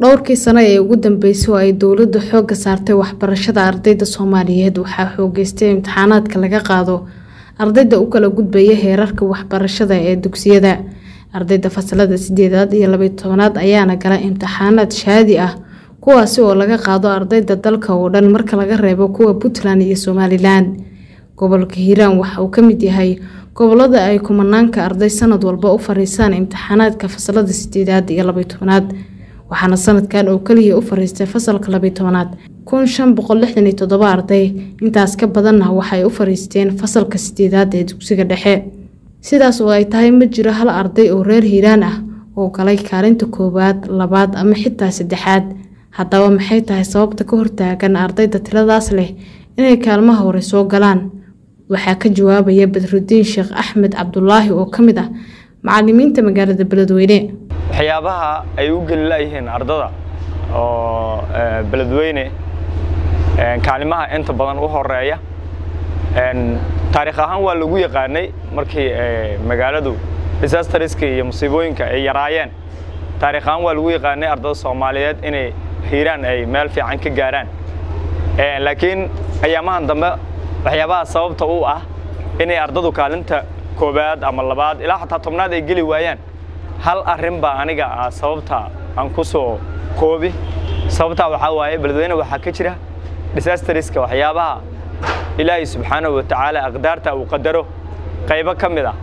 dhowrkii sano ee ugu dambeysay oo ay dowladdu xoogga saartay waxbarashada ardayda soomaaliyeed. Waxaa xoogeystay imtixaanaadka laga qaado ardayda u kala gudbaya heerarka waxbarashada ee dugsiyada. Ardayda fasalada sideedaad iyo tobanaad ayaana gala imtixaanaad shaadi ah kuwaasi oo laga qaado ardayda dalka oo dhan marka laga reebo kuwa puntland iyo somalilan gobolka hiiraan waxa uu ka mid yahay gobollada ay kumanaanka arday sanad walba u fariisaan imtixaanaadka fasalada sideedaad iyo tobanaad waxaana sanadkan oo keliya u fariistay fasalka labaiyo tobanaad kun shan boqol lixdan iyo toddoba arday. Intaas ka badanna waxay u fariisteen fasalka sideedaad ee dugsiga dhexe. Sidaas oo ay tahay ma jiro hal arday oo reer hiiraan ah oo galay kaalinta koowaad labaad ama xitaa saddexaad. Haddaba maxay tahay sababta ka hortaagan ardayda tiradaas leh inay kaalmaha hore soo galaan? Waxaa ka jawaabaya badrudiin sheekh axmed cabdulaahi oo ka mid ah macalimiinta magaalada beledweyne. Waxyaabaha ay u geli layihiin ardada oo beledweyne kaalimaha inta badan u horreeya taariikh ahaan waa lagu yaqaanay markii magaaladu disastariska iyo musiibooyinka ay yaraayeen. Taarikh ahaan waa lagu yaqaanay ardada soomaaliyeed inay hiiraan ay meel fiican ka gaaraan. Laakiin ayaamahan dambe waxyaabaha sababta u ah inay ardadu kaalinta koobaad ama labaad ilaa xataa tobnaad ay geli waayaan. Hal arrin baa aniga ah sababta aan ku soo koobi. Sababtaa waxaa waaye beledweyne waxaa ka jira disastariska waxyaabaha. Ilaahay subxaanahu wa aqdaarta uu qadaro qaybo ka mid ah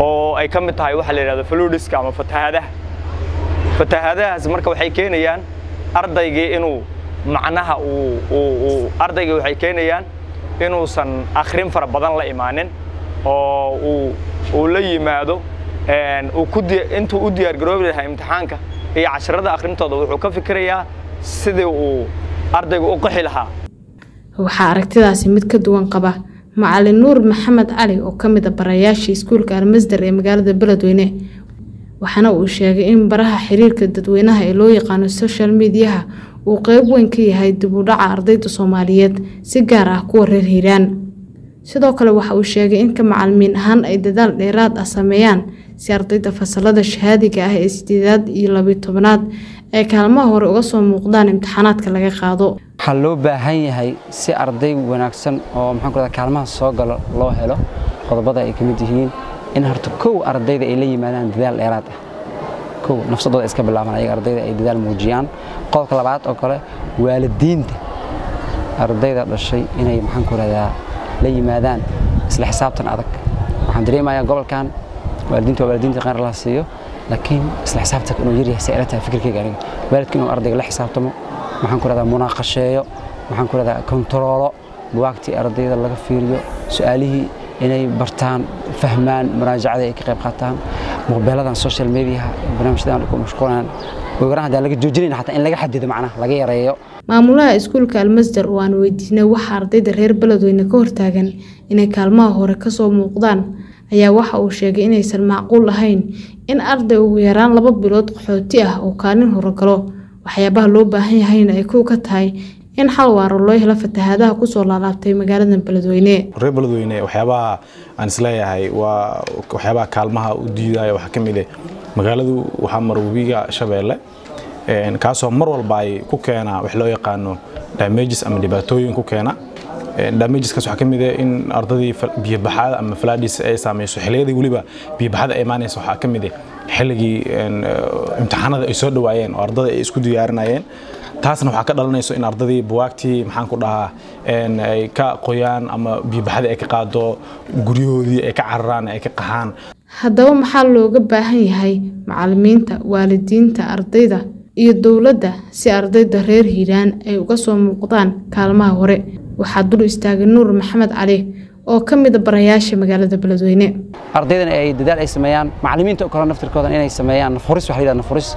oo ay ka mid tahay waxa la yidhahdo fluudiska ama fatahaadaha. Fatahaadahaas marka waxay keenayaan ardaygii inuu macnaha uu ardaygii waxay keenayaan inuusan akhrin fara badan la imaanin oo uu la yimaado intuu u diyaargaroobi lahaa imtixaanka. Iyo casharada akhrintooda wuxuu ka fikirayaa sidii uu ardaygu u qaxi lahaa. Waxaa aragtidaasi mid ka duwan qaba macalin nuur maxamed cali oo ka mid a barayaashii iskuulka almasdar ee magaalada beledweyne. Waxaana uu sheegay in baraha xiriirka dadweynaha ee loo yaqaano social mediaha uu qeyb weyn ka yahay dib u dhaca ardayda soomaaliyeed si gaar ah kuwa reer hiiraan sidoo kale waxa uu sheegay in ka macalimiin ahaan ay dadaal dheeraad ah sameeyaan si ardayda fasalada shahaadiga ah ee sideedaad iyo labiyo tobanaad ay kaalmaha hore uga soo muuqdaan imtixaanaadka laga qaado. Waxaa loo baahan yahay si arday wanaagsan oo maxaan ku kaalmaha soo galo loo helo qodobada ay ka mid yihiin in horta kow ardayda ay la yimaadaan dadaal dheeraad ah. Kow nafsadooda iska bilaabaan ayaga ardayda ay dadaal muujiyaan. Qodobka labaad oo kale waalidiinta. Ardayda dhashay inay maxaan ku rahdaa la yimaadaan isla xisaabtan adag. Waxaan dareemayaa gobolkan waalidiinta waa waalidiinta qaar la siiyo laakiin isla xisaabtanka inuu yaryahay si ay la tahay fikirkayga aniga. Waalidka inuu ardayga la xisaabtamo waxaan ku rahdaa munaaqasheeyo waxaan ku rahdaa kontaroolo buwaagtii ardayda laga fiiriyo su'aalihii inay bartaan fahmaan muraajacada ay ka qayb qaataan mobeeladan social mediaha yareeyo. Maamulaha iskuulka almasdar oo aan weydiinay waxa ardayda reer beledweyne ka hortaagan inay kaalmaha hore ka soo muuqdaan. Ayaa waxa uu sheegay inaysan macquul ahayn in arday ugu yaraan laba bilood qaxooti ah oo kaalin hore galo. Waxyaabaha loo baahan yahayna ay ku ka tahay in xal waaro loo helo fatahaadaha ku soo laalaabtay magaalada beledweyne. Reer beledweyne waxyaabaha aan is leeyahay waa waxyaabaha kaalmaha u diidaya waxaa ka mid ah magaaladu waxaa mara webiga shabeelle kaasoo mar walba ay ku keena wax loo yaqaano damages ama dhibaatooyin ku keena. Damageskaas waxaa ka mid ah in ardadii biyobaxada ama falaadhis ay saameyso xilliyadii weliba biyobaxada ay imaanaysa waxaa ka mid ah xilligii imtixaanada ay soo dhawaayeen oo ardada ay isku diyaarinayeen. Taasna waxaa ka dhalanayso in ardadii buwaagtii maxaan ku dhahaa ay ka qoyaan ama biyobaxadii ay ka qaado guryahoodii ay ka cararaan ay ka qaxaan haddaba maxaa looga baahan yahay macalimiinta waalidiinta ardayda iyo dowladda si ardayda reer hiiraan ay uga soo muuqdaan kaalmaha hore? Waxaa dul istaagay nuur maxamed cali oo ka mid a barayaasha magaalada beledweyne. Ardaydan ay dadaal ay sameeyaan macalimiinta oo kale naftirkoodan inay sameeyaan nafuris waxa la yidhahda nafuris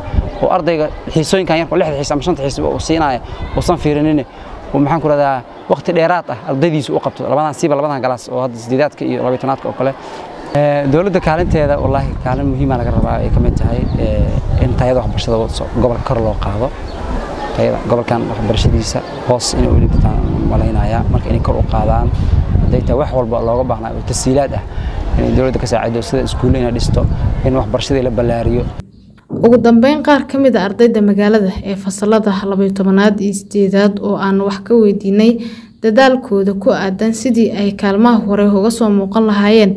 oo ardayga xiisooyinkan yarko lixda xiis ama shanta xiis uu siinaya uusan fiirinin. Oo maxaan ku rahdaa waqti dheeraad ah ardaydiisa u qabto labadan siiba labadan galaas oo hadda sideedaadka iyo labayo tanaadka oo kale. Dowladda kaalinteeda wallaahi kaalin muhiima laga rabaa ay ka mid tahay in tayada waxbarashada gobolka kor loo qaado. Tayada gobolkan waxbarashadiisa hoos inay u libataan malaynayaa marka inay kor u qaadaan tahay wax walba looga baahnaa oo tasiilaad ah inay dowladda ka saacido sida iskuulle inay dhisto in waxbarashadii la ballaariyo. Ugu dambeyn qaar ka mid a ardayda magaalada ee fasalada labaiyo tobanaad iyo sideedaad oo aan wax ka weydiinay dadaalkooda ku aadan sidii ay kaalmaha hore uga soo muuqan lahaayeen.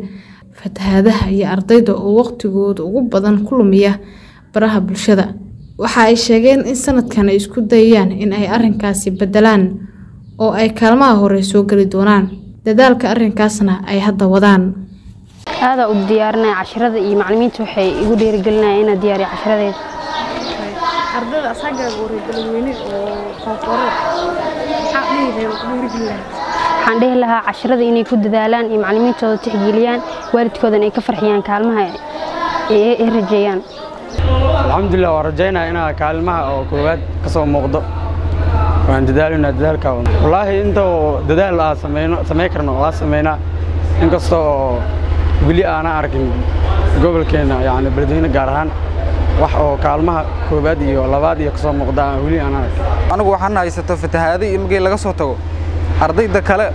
Fatahaadaha iyo ardayda oo waqtigooda ugu badan ku lumiya baraha bulshada. Waxa ay sheegeen in sanadkan ay isku dayayaan in ay arinkaasi bedelaan oo ay kaalmaha hore soo geli doonaan dadaalka arrinkaasna ay hadda wadaan. Aadaa u diyaarinaya cashirada iyo macalimiinta waxay igu dhiirigelinaya inaa diyaariyo cashiradeeda ardayda asagaaga waray beledweyne oo qoonqoro maxaa dhihi lahayd oo ku dhiirigelin waxaan dhihi lahaa cashirada inay ku dadaalaan iyo macalimiintooda tixgeliyaan waalidkoodan ay ka farxiyaan kaalmaha ay rajeeyaan alxamdulilah waan rajaynaya inaa kaalmaha oo koowaad ka soo muuqdo waan dadaalina dadaalka wallaahi inta dadaal aa sameyno samey karno waa sameynaa inkasta oo weli aanan arkin gobolkeenna yani beledweyne gaar ahaan wax oo kaalmaha koowaad iyo labaad iyo ka soo muuqda weli aanan arkin. Anigu waxaan haysato fatahaado iyo markii laga soo tago? Ardayda kale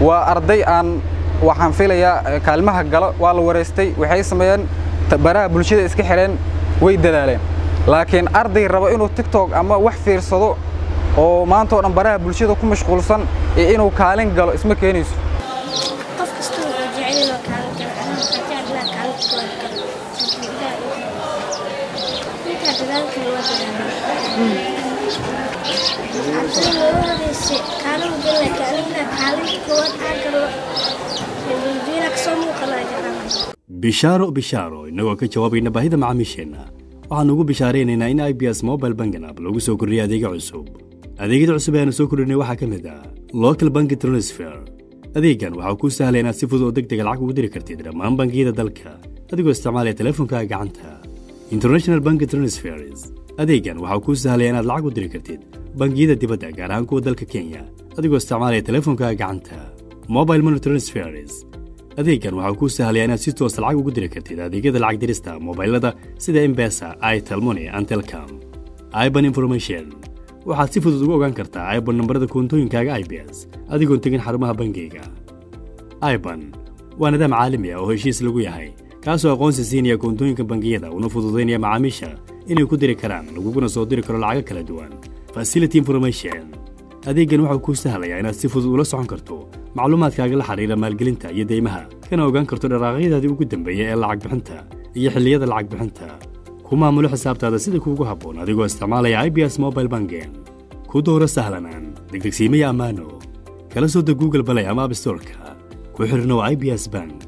waa arday aan waxaan filayaa kaalmaha galo waa la wareystay. Waxay sameeyeen baraha bulshada iska xidheen way dadaaleen. Laakiin arday raba inuu tiktok ama wax fiirsado oo maanta oo dhan baraha bulshada ku mashquulsan iyo inuu kaalin galo isma keenayso. Bishaaro bishaaro innagoo ka jawaabayna baahida macaamiisheenna waxaannu ugu bishaaraynaynaa in ibs mobile banking app lagu soo kordhiyay adeega cusub adeegyada cusub ee aanu soo kordhinay waxaa ka mid ah local banki transfer. Adeeggan waxaa kuu sahlaya inaad si fudud oo deg dega lacag ugu diri kartid dhammaan bangiyada dalka adigoo isticmaalaya teleefonkaaga gacanta. International banki transfers. Adeeggan waxaa kuu sahlaya inaad lacag u diri kartid bangiyada dibadda gaar ahaan kuwa dalka kenya adigoo isticmaalaya teleefonkaaga gacanta. Mobile money transfers. Adeeggan waxaa kuu sahlayaa inaad si toosa lacag ugu diri kartid adeegyada lacag dirista mobaylada sida embesa itelmoni and telcom iban information waxaad si fudud ugu ogaan kartaa iban nambarada koontooyinkaaga ibs adigoon tegin xarumaha bangiyga iban waa nidaam caalami ah oo heshiis lagu yahay kaasoo aqoonsi siinaya koontooyinka bangiyada una fududaynaya macaamiisha inay ku diri karaan laguguna soo diri karo lacago kala duwan. Facility information. Adeeggan waxau kuu sahlayaa inaad si fudud ula socon karto macluumaadkaaga la xidhiira maalgelinta iyo deymaha kana ogaan karto dharaaqyadaadii ugu dambeeya ee lacag bixinta iyo xilliyada lacag bixinta ku maamulo xisaabtaada sida kuugu habboon adigoo isticmaalaya ibs mobile banking. Ku dooro sahlanaan degdegsiimaya ammaano kala soo deg google balay ama abstorka ku xidhnow ibs bank